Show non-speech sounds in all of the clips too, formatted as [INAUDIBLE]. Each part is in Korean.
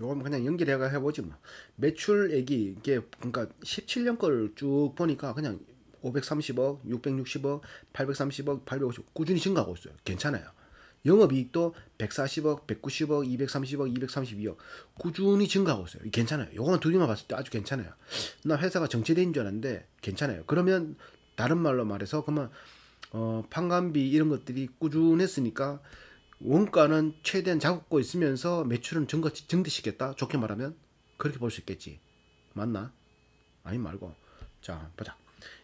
요거는 그냥 연결해 가 해보지 뭐. 매출액이 이게 그러니까 17년 거를 쭉 보니까 그냥 530억, 660억, 830억, 850억 꾸준히 증가하고 있어요. 괜찮아요. 영업이익도 140억, 190억, 230억, 232억 꾸준히 증가하고 있어요. 괜찮아요. 요거만 두 개만 봤을 때 아주 괜찮아요. 나 회사가 정체된 줄 알았는데 괜찮아요. 그러면 다른 말로 말해서 그러면 어, 판관비 이런 것들이 꾸준했으니까 원가는 최대한 잡고 있으면서 매출은 증가, 증대시켰다. 좋게 말하면 그렇게 볼 수 있겠지. 맞나? 아니 말고. 자, 보자.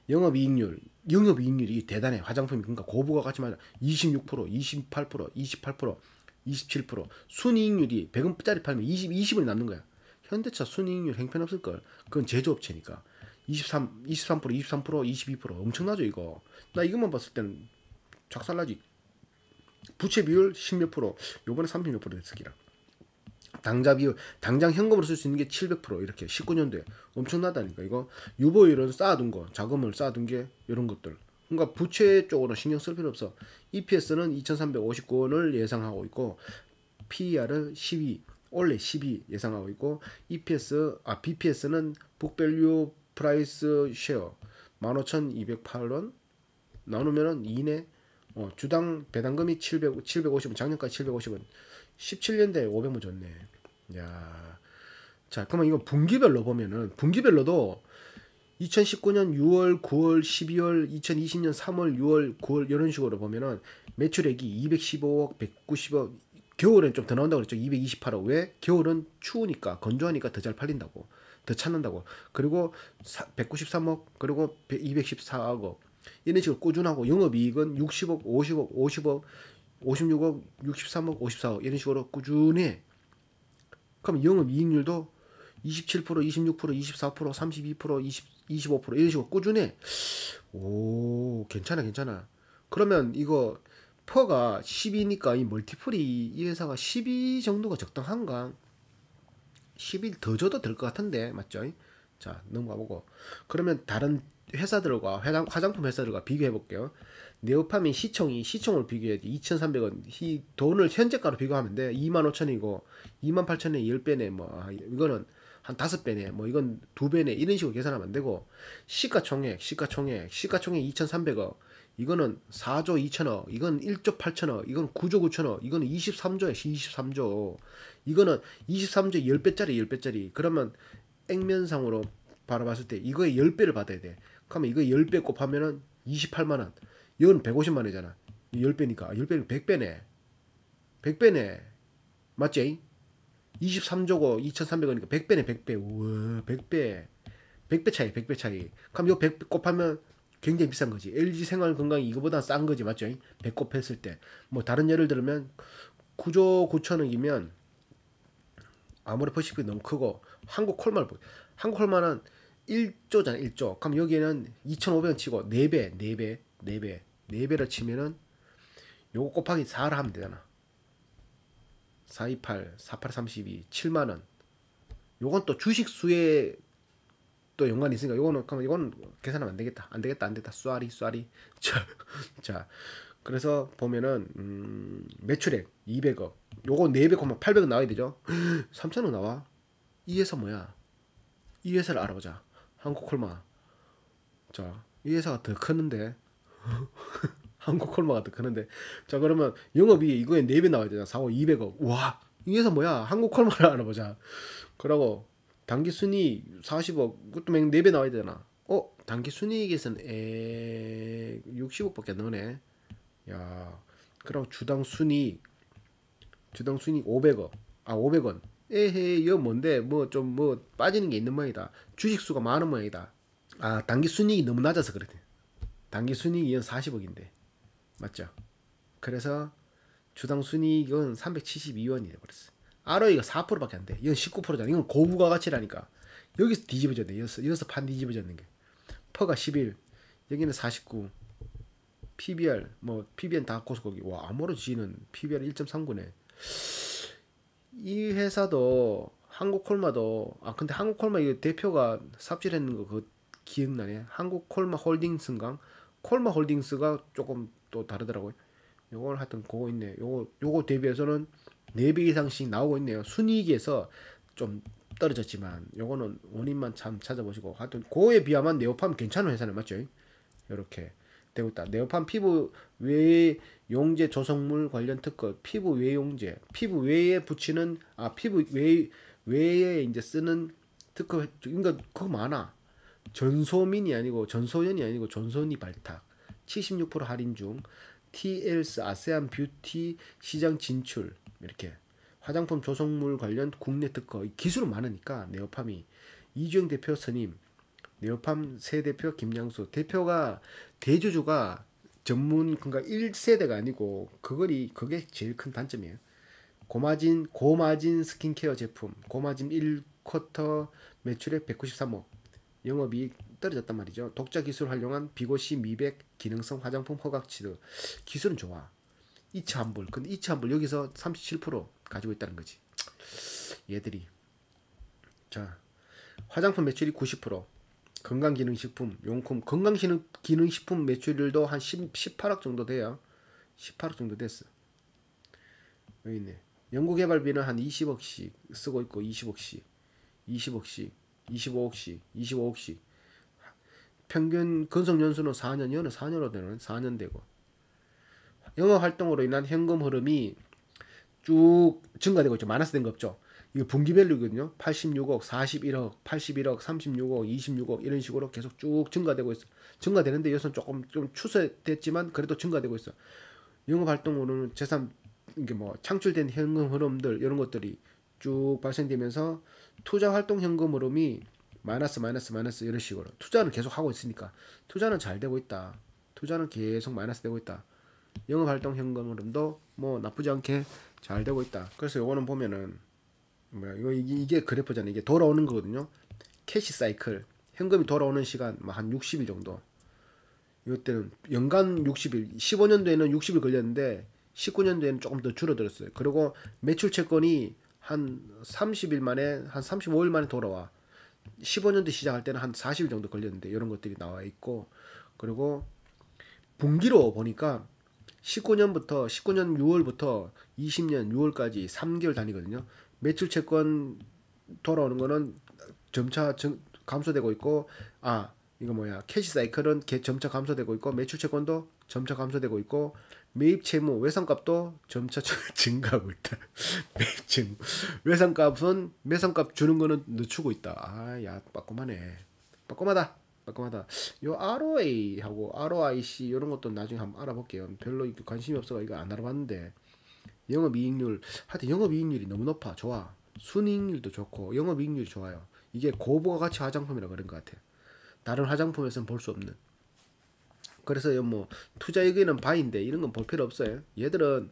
영업이익률, 영업이익률이 대단해. 화장품이 그러니까 고부가 같이 말하 26%, 28%, 28%, 27%. 순이익률이 100원짜리 팔면 20, 20원이 남는 거야. 현대차 순이익률 행편없을 걸. 그건 제조업체니까. 23, 23%, 23%, 22% 엄청나죠 이거. 나 이것만 봤을 때는 작살나지. 부채 비율 10몇 프로. 요번에 30몇 프로 됐으기라. 당좌 비율, 당장 현금으로 쓸 수 있는 게 700% 이렇게 19년도에 엄청나다니까 이거 유보율은 쌓아둔 거, 자금을 쌓아둔 게 이런 것들. 그러니까 부채 쪽으로 신경 쓸 필요 없어. EPS는 2,359원을 예상하고 있고 PER은 12, 원래 12 예상하고 있고 EPS, 아 BPS는 book value price share 15,208원 나누면은 2네 어, 주당 배당금이 700, 750원, 작년까지 750원. 17년대에 500원 줬네. 야. 자, 그러면 이거 분기별로 보면은, 분기별로도 2019년 6월, 9월, 12월, 2020년 3월, 6월, 9월, 이런 식으로 보면은 매출액이 215억, 190억, 겨울엔 좀 더 나온다고 그랬죠. 228억. 왜? 겨울은 추우니까, 건조하니까 더 잘 팔린다고. 더 찾는다고. 그리고 193억, 그리고 214억. 이런 식으로 꾸준하고 영업이익은 60억, 50억, 50억, 56억, 63억, 54억 이런 식으로 꾸준히 그럼 영업이익률도 27%, 26%, 24%, 32%, 20, 25% 이런 식으로 꾸준히 오 괜찮아 괜찮아. 그러면 이거 퍼가 10이니까 이 멀티플이 이 회사가 12 정도가 적당한가? 10일 더 줘도 될 것 같은데 맞죠? 자 넘어가 보고. 그러면 다른 회사들과 화장품 회사들과 비교해 볼게요. 네오파민 시총이 시총을 비교해야 돼. 2,300원. 이 돈을 현재가로 비교하면 돼. 25,000이고 28,000에 10배네. 뭐 아, 이거는 한 5배네. 뭐 이건 2배네. 이런 식으로 계산하면 안 되고 시가총액, 시가총액, 시가총액 2,300억. 이거는 4조 2천억, 이건 1조 8천억, 이건 9조 9천억, 이거는 23조에 23조. 이거는 23조 10배짜리 10배짜리. 그러면 액면상으로 바라봤을 때 이거에 10배를 받아야 돼. 그러면 이거 10배 곱하면은 28만 원. 이건 150만 원이잖아. 10배니까. 10배는 100배네. 100배네. 맞지? 23조고 2,300원이니까 100배네, 100배. 우와, 100배. 100배 차이, 100배 차이. 그럼 이거 100 곱하면 굉장히 비싼 거지. LG 생활 건강이 이거보다 싼 거지. 맞죠? 100 곱 했을 때. 뭐 다른 예를 들면 9조 9천억이면 아무리 퍼시픽이 너무 크고 한국 콜말 한국 콜말은 1조잖아 1조. 그럼 여기에는 2,500원 치고 4배 4배 4배 4배를 치면은 요거 곱하기 4를 하면 되잖아. 428 48 32 7만원. 요건 또 주식 수에 또 연관이 있으니까 요거는 그럼 이건 계산하면 안 되겠다. 안 되겠다 안 되겠다. 쏘아리 쏘아리. [LAUGHS] 자, 자. 그래서 보면은 음, 매출액 200억. 요거 4배 곱하면 800원 나와야 되죠? [GASPS] 3천원 나와? 이 회사 뭐야? 이 회사를 알아보자 한국 콜마. 자, 이 회사가 더 크는데. [LAUGHS] 한국 콜마가 더 크는데. 자, 그러면 영업이 이거에 4배 나와야 되잖아. 4억 200억. 와, 이 회사 뭐야? 한국 콜마를 알아보자. 그러고 단기 순이익 40억. 그것도 4배 나와야 되잖아. 어, 단기 순이익에서는 에 60억밖에 안 나오네. 야, 그리고 주당 순이익 주당 순이익 500억. 아, 500원. 에헤 이거 뭔데? 뭐 좀뭐 뭐 빠지는 게 있는 모양이다. 주식 수가 많은 모양이다. 아 단기 순이익이 너무 낮아서 그렇대. 단기 순이익이 연 40억인데. 맞죠? 그래서 주당 순이익은 372원이 돼버렸어. ROE가 4%밖에 안돼. 이건 19%잖아. 이건 고부가 가치라니까. 여기서 뒤집어졌네. 여기서, 여기서 판 뒤집어졌는 게. 퍼가 11 여기는 49 PBR 뭐 PBN 다 고스고기. 와 아무렇지는 PBR 1.39네 이 회사도 한국콜마도 아 근데 한국콜마 이거 대표가 삽질했는 거 그 기억나네. 한국콜마 홀딩스인가? 콜마 홀딩스가 조금 또 다르더라고요. 요걸 하여튼 그거 있네. 요거 요거 대비해서는 4배 이상씩 나오고 있네요. 순이익에서 좀 떨어졌지만 요거는 원인만 참 찾아보시고 하여튼 그에 비하면 네오팜 괜찮은 회사는 맞죠? 이렇게 되고 있다. 네오팜 피부 외 용제 조성물 관련 특허, 피부 외 용제, 피부 외에 붙이는 아 피부 외 외에 이제 쓰는 특허 그러니까 그거 많아. 전소민이 아니고 전소연이 아니고 전소니 발탁. 76% 할인 중. TLS 아세안 뷰티 시장 진출. 이렇게. 화장품 조성물 관련 국내 특허. 기술은 많으니까 네오팜이. 이주영 대표 선임. 네오팜 새 대표 김양수. 대표가 대주주가 전문 그러니까 1세대가 아니고 그거리 그게 제일 큰 단점이에요. 고마진 고마진 스킨케어 제품 고마진 1쿼터 매출액 193억 영업이 떨어졌단 말이죠. 독자 기술 활용한 비고시 미백 기능성 화장품 허각치드 기술은 좋아. 이차 환불 근데 이차 환불 여기서 37% 가지고 있다는 거지. 얘들이 자 화장품 매출이 90% 건강기능식품 용품 건강기능식품 매출률도 한 10, 18억 정도 돼요. 18억 정도 됐어. 여기 있네. 연구개발비는 한 20억씩 쓰고 있고 20억씩 20억씩 25억씩 25억씩 평균 건설 연수는 4년 연은 4년으로 되는 4년 되고 영업 활동으로 인한 현금 흐름이 쭉 증가되고 있죠. 마이너스 된거 없죠. 이거 분기별로거든요. 86억, 41억, 81억, 36억, 26억 이런 식으로 계속 쭉 증가되고 있어. 증가되는데 여기서 조금 좀 추세됐지만 그래도 증가되고 있어. 영업 활동으로는 재산 이게 뭐 창출된 현금 흐름들 이런 것들이 쭉 발생되면서 투자 활동 현금 흐름이 마이너스 마이너스 마이너스 이런 식으로 투자는 계속 하고 있으니까 투자는 잘 되고 있다. 투자는 계속 마이너스 되고 있다. 영업 활동 현금 흐름도 뭐 나쁘지 않게 잘 되고 있다. 그래서 요거는 보면은 뭐야 이게, 이게 그래프잖아요. 이게 돌아오는 거거든요. cash cycle 현금이 돌아오는 시간 뭐 한 60일 정도. 이때는 연간 60일, 15년도에는 60일 걸렸는데 19년도에는 조금 더 줄어들었어요. 그리고 매출 채권이 한 30일 만에 한 35일 만에 돌아와. 15년도 시작할 때는 한 40일 정도 걸렸는데 이런 것들이 나와 있고 그리고 분기로 보니까 19년부터 19년 6월부터 20년 6월까지 3개월 단위거든요. 매출 채권 돌아오는 거는 점차 감소되고 있고 아 이거 뭐야 캐시 사이클은 점차 감소되고 있고 매출 채권도 점차 감소되고 있고 매입 채무 외상값도 점차 [LAUGHS] 증가하고 있다. [LAUGHS] 매입 채무 외상값은 매상값 주는 거는 늦추고 있다. 아야 빠꼼하네. 빠꼼하다. 빠꼼하다. 요 ROA하고 ROIC 이런 것도 나중에 한번 알아볼게요. 별로 관심이 없어가 이거 안 알아봤는데 영업이익률 하여튼 영업이익률이 너무 높아 좋아 순이익률도 좋고 영업이익률이 좋아요. 이게 고부가 가치 화장품이라 그런 것 같아. 다른 화장품에서는 볼 수 없는. 그래서 뭐 투자 여기는 buy인데 이런 건 볼 필요 없어요. 얘들은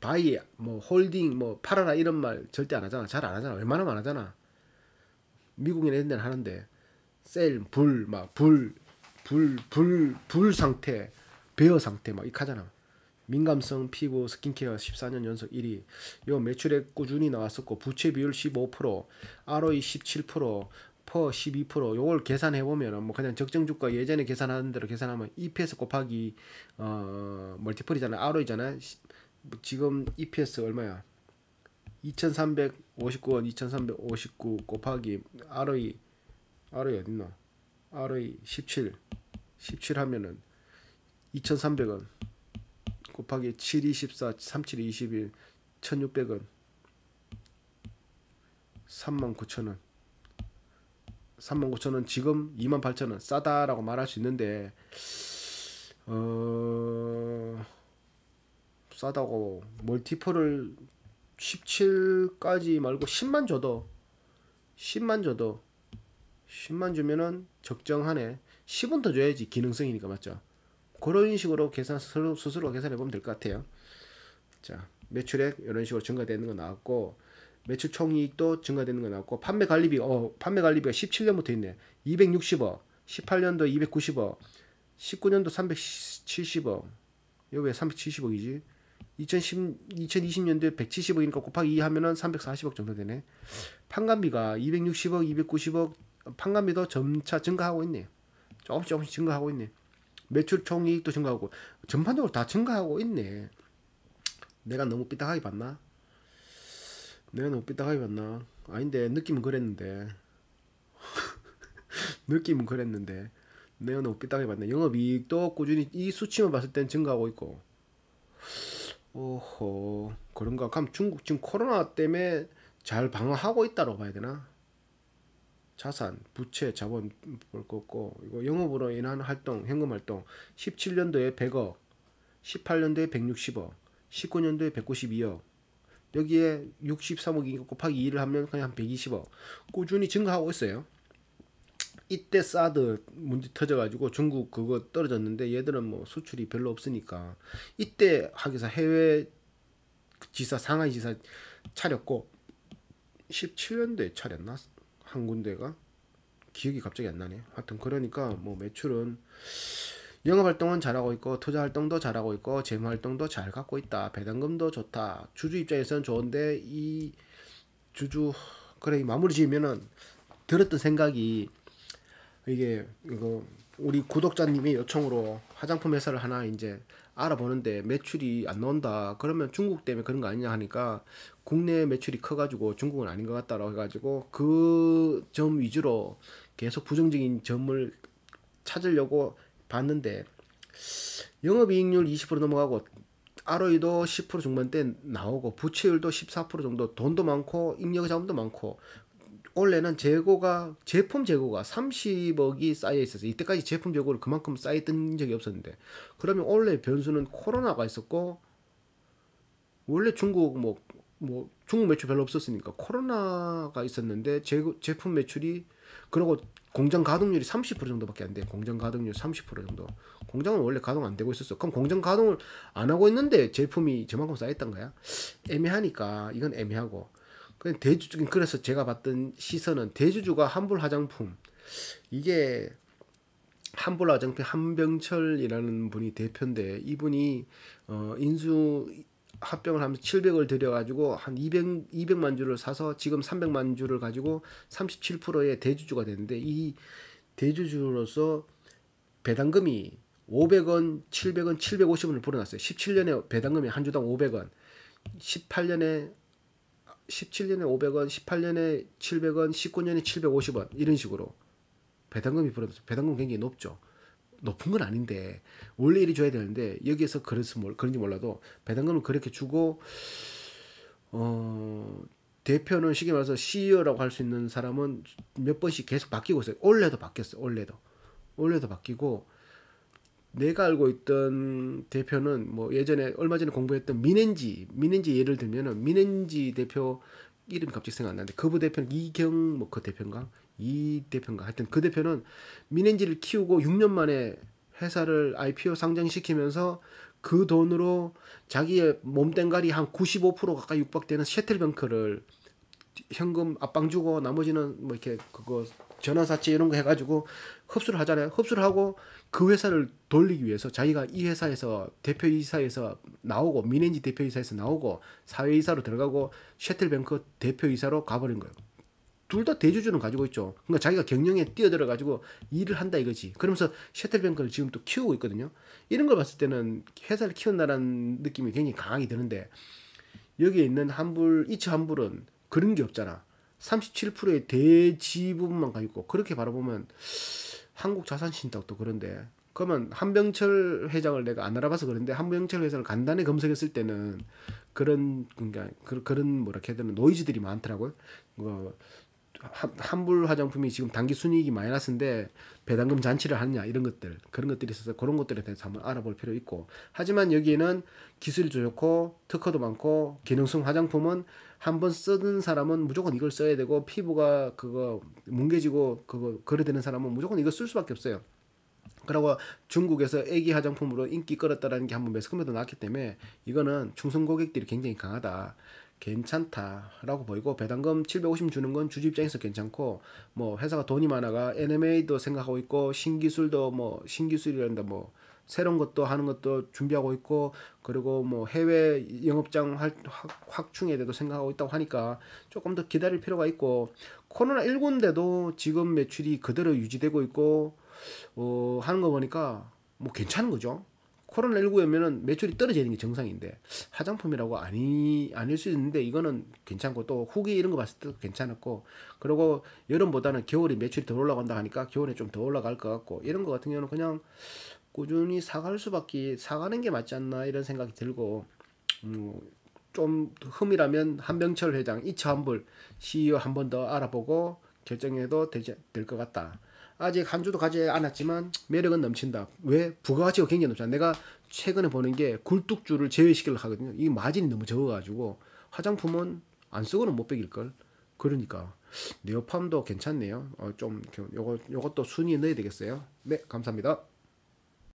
buy 뭐 holding 뭐 팔아라 이런 말 절대 안 하잖아. 잘 안 하잖아. 웬만하면 안 하잖아. 미국인 애들은 하는데 sell, bull, 막 bull, bull, bull, bull 상태, 베어 상태 막 이렇게 하잖아. 민감성 피부 스킨케어 14년 연속 1위. 요 매출액 꾸준히 나왔었고 부채 비율 15%, ROE 17%, 퍼 12% 요걸 계산해 보면은 뭐 그냥 적정 주가 예전에 계산하는 대로 계산하면 EPS 곱하기 어 멀티플이잖아. ROE잖아. 지금 EPS 얼마야? 2359원 2359 곱하기 ROE ROE 어딨나? ROE 17 17 하면은 2300원 곱하기 7 24 37 21 1600원. 39,000원. 39,000원 지금 28,000원. 싸다라고 말할 수 있는데 어 싸다고 멀티플을 17까지 말고 10만 줘도 10만 줘도 10만 주면은 적정하네. 10은 더 줘야지 기능성이니까 맞죠 그런 식으로 계산 스스로, 스스로 계산해 보면 될 것 같아요. 자 매출액 이런 식으로 증가되는 거 나왔고 매출 총이익도 증가되는 거 나왔고 판매 관리비 어 판매 관리비가 17년부터 있네. 260억 18년도 290억 19년도 370억. 여기 왜 370억이지? 2010, 2020년도에 170억이니까 곱하기 2 하면은 340억 정도 되네. 판관비가 260억 290억 판관비도 점차 증가하고 있네. 조금씩 조금씩 증가하고 있네 매출 총이익도 증가하고 전반적으로 다 증가하고 있네 내가 너무 삐딱하게 봤나? 내가 너무 삐딱하게 봤나? 아닌데 느낌은 그랬는데 [LAUGHS] 느낌은 그랬는데 내가 너무 삐딱하게 봤네. 영업이익도 꾸준히 이 수치만 봤을 땐 증가하고 있고 오호 그런가? 그럼 중국 지금 코로나 때문에 잘 방어하고 있다고 봐야 되나? 자산, 부채, 자본 볼 거고 이거 영업으로 인한 활동, 현금 활동 17년도에 100억, 18년도에 160억, 19년도에 192억 여기에 63억 곱하기 2를 하면 그냥 한 120억 꾸준히 증가하고 있어요. 이때 사드 문제 터져가지고 중국 그거 떨어졌는데 얘들은 뭐 수출이 별로 없으니까 이때 하기사 해외 지사 상하이 지사 차렸고 17년도에 차렸나 한 군데가 기억이 갑자기 안 나네. 하여튼 그러니까 뭐 매출은 영업 활동은 잘하고 있고 투자 활동도 잘하고 있고 재무 활동도 잘 갖고 있다. 배당금도 좋다. 주주 입장에서는 좋은데 이 주주 그래 마무리 지으면은 들었던 생각이 이게 이거 우리 구독자님의 요청으로 화장품 회사를 하나 이제 알아보는데 매출이 안 나온다. 그러면 중국 때문에 그런 거 아니냐 하니까 국내 매출이 커가지고 중국은 아닌 것 같다라고 해가지고 그 점 위주로 계속 부정적인 점을 찾으려고 봤는데 영업이익률 20% 넘어가고 ROE도 10% 중반대 나오고 부채율도 14% 정도 돈도 많고 잉여 자금도 많고 원래는 재고가 제품 재고가 30억이 쌓여 있어서 이때까지 제품 재고를 그만큼 쌓였던 적이 없었는데 그러면 원래 변수는 코로나가 있었고 원래 중국 뭐, 뭐 중국 매출 별로 없었으니까 코로나가 있었는데 재고, 제품 매출이 그리고 공장 가동률이 30% 정도밖에 안 돼. 공장 가동률 30% 정도. 공장은 원래 가동 안 되고 있었어. 그럼 공장 가동을 안 하고 있는데 제품이 저만큼 쌓였던 거야? 애매하니까 이건 애매하고 대주 그래서 제가 봤던 시선은 대주주가 한불 화장품 이게 한불 화장품 한병철이라는 분이 대표인데 이분이 어 인수 합병을 하면서 700을 들여가지고 한 200, 200만 주를 사서 지금 300만 주를 가지고 37%의 대주주가 됐는데 이 대주주로서 배당금이 500원, 700원, 750원을 불어났어요. 17년에 배당금이 한 주당 500원, 18년에 17년에 500원, 18년에 700원, 19년에 750원 이런 식으로 배당금이 불어서 배당금 굉장히 높죠. 높은 건 아닌데 원래 이리 줘야 되는데 여기에서 그래서 뭘 그런지 몰라도 배당금을 그렇게 주고 어 대표는 쉽게 말해서 CEO라고 할 수 있는 사람은 몇 번씩 계속 바뀌고 있어요. 올해도 바뀌었어요. 올해도 올해도 바뀌고 내가 알고 있던 대표는 뭐 예전에 얼마 전에 공부했던 민엔지 민엔지 예를 들면은 민엔지 대표 이름이 갑자기 생각 안 나는데 그부 대표는 이경 뭐 그 대표인가 이 대표인가 하여튼 그 대표는 민엔지를 키우고 6년 만에 회사를 IPO 상장시키면서 그 돈으로 자기의 몸땡가리 한 95% 가까이 육박되는 셔틀뱅크를 현금 앞방 주고 나머지는 뭐 이렇게 그거 전환사채 이런 거 해가지고 흡수를 하잖아요. 흡수를 하고 그 회사를 돌리기 위해서 자기가 이 회사에서 대표이사에서 나오고 미넨지 대표이사에서 나오고 사회이사로 들어가고 셔틀뱅크 대표이사로 가버린 거예요. 둘 다 대주주는 가지고 있죠. 그러니까 자기가 경영에 뛰어들어 가지고 일을 한다 이거지. 그러면서 셔틀뱅크를 지금 또 키우고 있거든요. 이런 걸 봤을 때는 회사를 키운다는 느낌이 굉장히 강하게 드는데 여기에 있는 한불 이츠 한불은 그런 게 없잖아. 37%의 대지부분만 가지고 있고 그렇게 바라보면 한국 자산 신탁도 그런데 그러면 한병철 회장을 내가 안 알아봐서 그런데 한병철 회장을 간단히 검색했을 때는 그런 그러니까 그런 뭐라 해야 되나 노이즈들이 많더라고요. 뭐 한불 화장품이 지금 단기 순이익이 마이너스인데 배당금 잔치를 하느냐 이런 것들 그런 것들이 있어서 그런 것들에 대해서 한번 알아볼 필요 있고 하지만 여기에는 기술도 좋고 특허도 많고 기능성 화장품은 한번 쓰는 사람은 무조건 이걸 써야 되고 피부가 그거 뭉개지고 그거 거래되는 사람은 무조건 이걸 쓸 수밖에 없어요. 그리고 중국에서 애기 화장품으로 인기 끌었다라는 게 한번 매스컴에도 나왔기 때문에 이거는 충성 고객들이 굉장히 강하다. 괜찮다라고 보이고 배당금 750 주는 건 주주 입장에서 괜찮고 뭐 회사가 돈이 많아가 NMA도 생각하고 있고 신기술도 뭐 신기술이란다 뭐 새로운 것도 하는 것도 준비하고 있고 그리고 뭐 해외 영업장 확충에 대해서 생각하고 있다고 하니까 조금 더 기다릴 필요가 있고 코로나 19인데도 지금 매출이 그대로 유지되고 있고 어 하는 거 보니까 뭐 괜찮은 거죠. 코로나19면 매출이 떨어지는 게 정상인데 화장품이라고 아니 아닐 수 있는데 이거는 괜찮고 또 후기 이런 거 봤을 때도 괜찮았고 그리고 여름보다는 겨울이 매출이 더 올라간다 하니까 겨울에 좀 더 올라갈 것 같고 이런 거 같은 경우는 그냥 꾸준히 사갈 수밖에 사가는 게 맞지 않나 이런 생각이 들고 음, 좀 흠이라면 한병철 회장 이차환불 CEO 한 번 더 알아보고 결정해도 되지 될 것 같다. 아직 한 주도 가지 않았지만 매력은 넘친다. 왜? 부가가치가 굉장히 높잖아. 내가 최근에 보는 게 굴뚝주를 제외시키려고 하거든요. 이 마진이 너무 적어가지고 화장품은 안 쓰고는 못 베길 걸. 그러니까 네오팜도 괜찮네요. 어, 좀 요거 요것도 순위에 넣어야 되겠어요. 네, 감사합니다.